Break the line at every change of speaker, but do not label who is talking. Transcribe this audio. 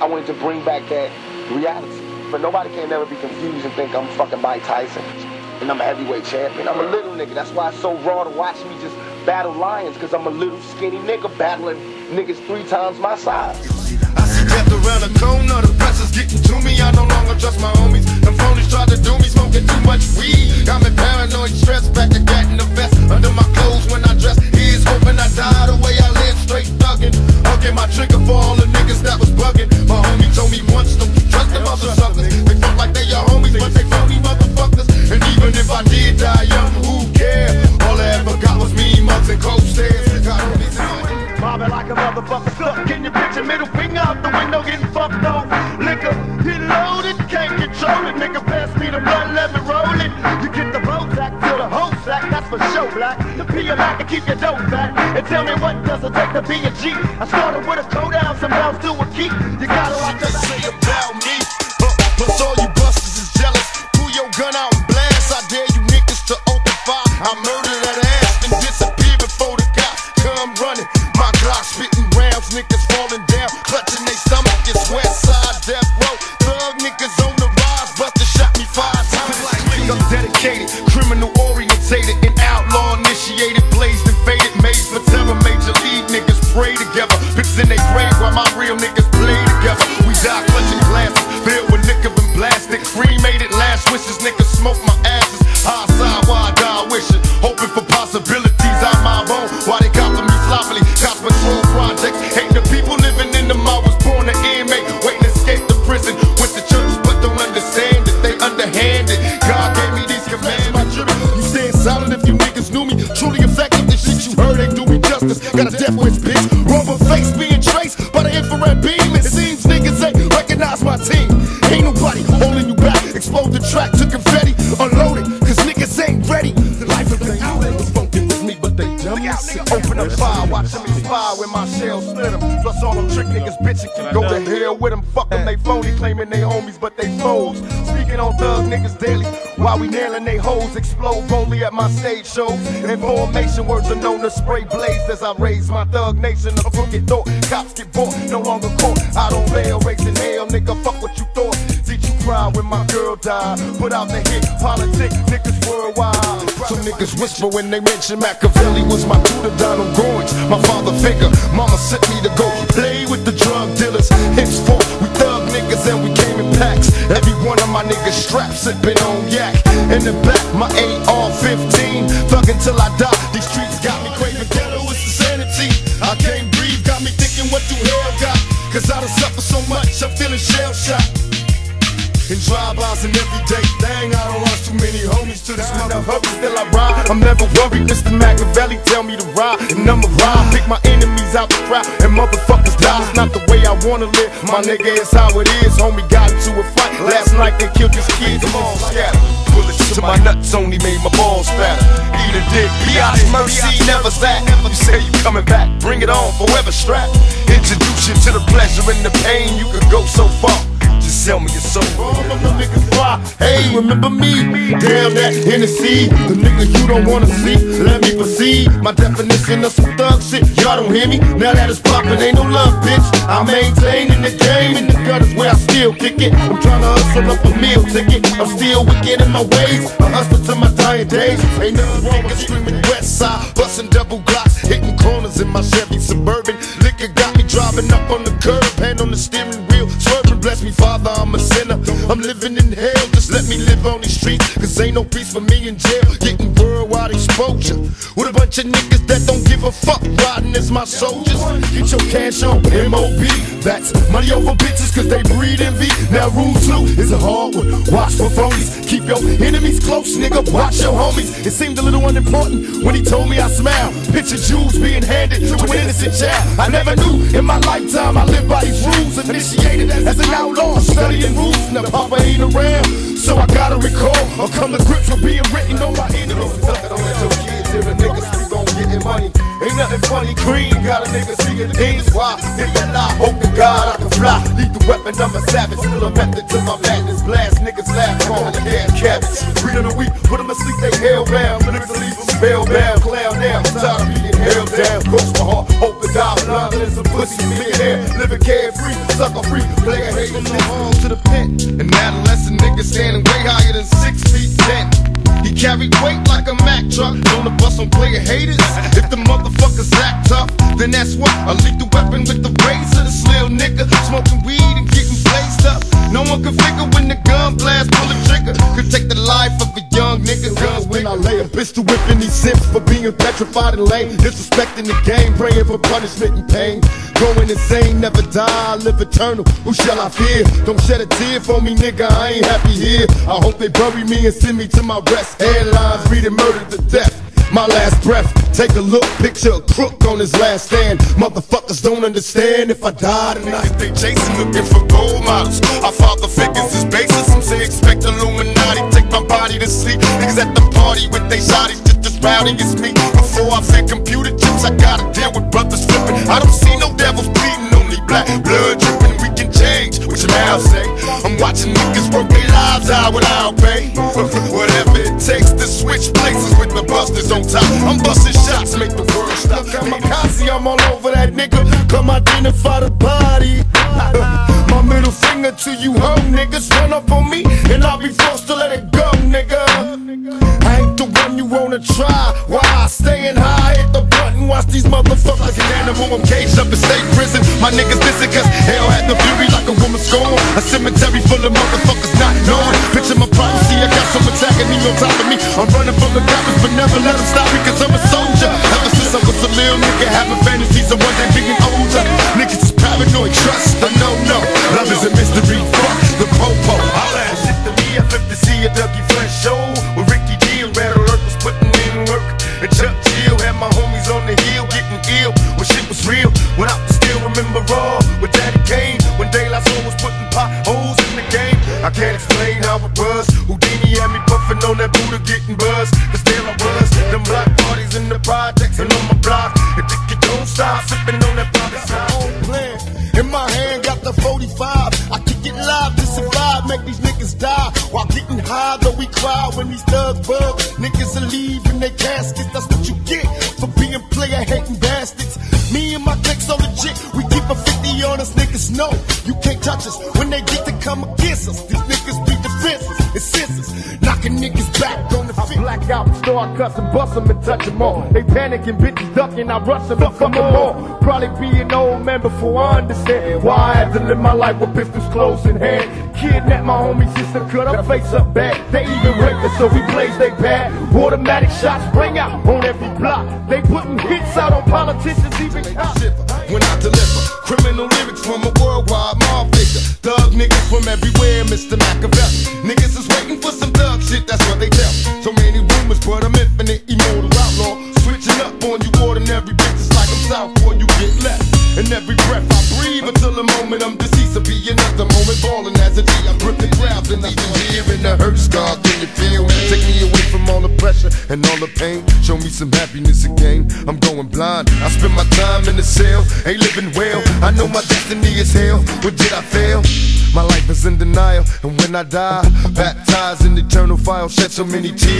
I wanted to bring back that reality. But nobody can never be confused and think I'm fucking Mike Tyson and I'm a heavyweight champion. I'm a little nigga. That's why it's so raw to watch me just battle lions, because I'm a little skinny nigga battling niggas three times my size.
Around the corner, the pressure's getting to me. I no longer trust my homies. Them phonies tried to do me, smoking too much weed. Got me paranoid, stressed, back to gat in the vest. Under my clothes when I dress. Here's hoping I die the way I live, straight thuggin'. Okay, my trigger for all the niggas that was bugging. My homie told me once, don't you trust them other suckers. They felt like they your homies, but they phony motherfuckers. And even if I did die young,
like a motherfucker stuck in your picture, middle finger out the window, getting fucked off. Liquor, hit loaded, can't control it. Nigga, pass me the blunt, let me roll it. You get the Bozak to the whole sack, that's for show, black. The P a to keep your dope back. And tell me what does it take to be a G? I started with a toe down, some bells to a key. You gotta watch
they orientated, and Silent if you niggas knew me. Truly effective, the shit you heard ain't do me justice. Got a death wish, bitch. Rubber face being traced by the infrared beam. It seems niggas ain't recognize my team. Ain't nobody holding you back. Explode the track to confetti, unload it, cause niggas ain't ready. The life of the out, they funkin' with me, but they dummies. Open up fire, watch them expire when my shell split them. Plus all them trick niggas bitching can go to hell with them. Fuck them, they phony, claiming they homies, but they foes. Speaking on thug niggas daily, while we nailing they hoes, explode boldly at my stage shows. In formation, words are known to spray blaze as I raise my thug nation. A crooked thought, cops get bought, no longer caught. I don't bail, racing hell, nigga, fuck what you thought. Did you cry when my girl died? Put out the hit, politic, niggas worldwide. Some niggas whisper when they mention Machiavelli was my tutor, Donald Goines, my father figure. Mama sent me to go play strapped, sipping on yak. In the back, my AR-15, thug until I die. These streets got me craving ghetto, it's insanity. I can't breathe, got me thinking what you hell got. Cause I done suffered so much, I'm feeling shell shocked. In drive-bys and everyday thing, I Still I ride, I'm never worried. Mr. Machiavelli tell me to ride, and I'ma ride. Pick my enemies out the crowd, and motherfuckers die. It's not the way I wanna live, my nigga. It's how it is. Homie got into a fight last night. They killed his kids. Come on, scatter. Bullets to my nuts only made my balls fatter. Eat a dick, Biatch mercy never sat. You say you coming back, bring it on, forever strapped. Introduce you to the pleasure and the pain. You could go so far. Sell me your soul. All niggas fly. Hey, remember me? Damn that Hennessy. The nigga you don't wanna see. Let me proceed. My definition of some thug shit. Y'all don't hear me? Now that it's poppin', ain't no love, bitch. I maintain in the game. In the gutters where I still kick it. I'm tryna hustle up a meal ticket. I'm still wicked in my ways. I hustle to my dying days. Ain't nothing wrong with screaming west side. Bustin' double glocks. Hitting corners in my Chevy Suburban. Liquor got me driving up on the curb. Hand on the steering wheel. Swerving, bless me, Father, I'm a sinner. I'm living in hell, just let me live on these streets. Cause ain't no peace for me in jail. Getting worldwide exposure. With a bunch of niggas that don't give a fuck. Riding as my soldiers. Get your cash on MOB. That's money over bitches cause they breed envy. Now, rule two is a hard one. Watch for phonies. Keep your enemies close, nigga. Watch your homies. It seemed a little unimportant when he told me I smile. Picture jewels being handed to an innocent child. I never knew in my lifetime I lived by these rules. Initiated as an outlaw, studying rules. Now Papa ain't around, so I gotta recall or come to grips with being written on my enemies. Don't let your kids hear the niggas we gon' getting money. Ain't nothing funny, green got a nigga seeing things. Why? Nigga, I hope to God I can fly. Lethal weapon, I'm a savage. Still a method to my madness. Blast niggas laugh, calling the damn cabbage. Breed of the week, put them asleep, they hellbound. Niggas leave them spellbound, clown some pussy, hair, living carefree, sucker free, player hating, live home to the pit. An adolescent nigga standing way higher than six feet ten. Carried weight like a Mack truck. On the bus on player haters. If the motherfuckers act tough, then that's what a the weapon with the razor. This little nigga smoking weed and getting blazed up. No one can figure when the gun blast pull the trigger. Could take the life of a young nigga. Guns when I lay a pistol whipping these simps for being petrified and lame. Disrespecting the game, praying for punishment and pain. Going insane, never die, live eternal. Who shall I fear? Don't shed a tear for me, nigga. I ain't happy here. I hope they bury me and send me to my rest. Headlines reading murder to death. My last breath, take a look, picture a crook on his last stand. Motherfuckers don't understand if I die tonight. They chasing, looking for gold models. Our father figures is basis. Some say expect Illuminati, take my body to sleep. Niggas at the party with they shotties, just as rowdy as me. Before I fed computer chips, I gotta deal with brothers flipping. I don't see no devils bleeding, only black blood dripping. We can change, what your mouth say. I'm watching niggas work their lives out without pay. Busters on top. I'm busting shots, make the world stop. Kamikaze, I'm all over that nigga. Come identify the body. My middle finger to you home niggas. Run up on me and I'll be forced to let it go, nigga. I ain't the one you wanna try. Why? Staying high, hit the button, watch these motherfuckers. Like an animal, I'm caged up in state prison. My niggas listen, cause hell had the fury like a woman scorn. A cemetery full of motherfuckers some attacking me on top of me. I'm running from the coppers, but never let them stop me, cause I'm a soldier. Ever since I was a little nigga, having fantasies of one day being older. Niggas is paranoid, trust, I know, no. Love is a mystery, fuck the popo. Holla at shit to me, I flip to see a Dougie Fresh show with Ricky D Red Alert was putting in work. And Chuck Chill had my homies on the hill getting ill when shit was real. When I still remember raw with Daddy Kane when La Soul was putting potholes in the game. I can't explain how it Buddha getting buzz. Cause there I was, them black parties in the projects and on my block. Think you don't stop sipping on that. It's my own plan. In my hand got the 45. I kick it live to survive, make these niggas die. While getting high, though we cry when these thugs bug. Niggas are leaving their caskets. That's what you get for being player hating a 50 on us. Niggas know you can't touch us when they get to come against us. These niggas be defenseless and senseless, knocking niggas back on the feet.
Black out, start cussing, bust them and touch them all. They panicking, bitches ducking, I rush them and fuck them all. Probably be an old man before I understand why I had to live my life with pistols close in hand. Kidnap my homie sister, cut her face up bad. They even raped her, so we blaze they bad. Automatic shots bring out on every block. They putting hits out on politicians, even cops.
when I deliver criminal lyrics from a worldwide mob figure. Thug niggas from everywhere, Mr. Machiavelli. Niggas is waiting for some thug shit, that's what they tell me. So many rumors, but I'm infinite, and even hearing the hurt scar. Can you feel? Take me away from all the pressure and all the pain. Show me some happiness again. I'm going blind. I spend my time in the cell, ain't living well. I know my destiny is hell. What did I fail? My life is in denial, and when I die, baptized in eternal fire, shed so many tears.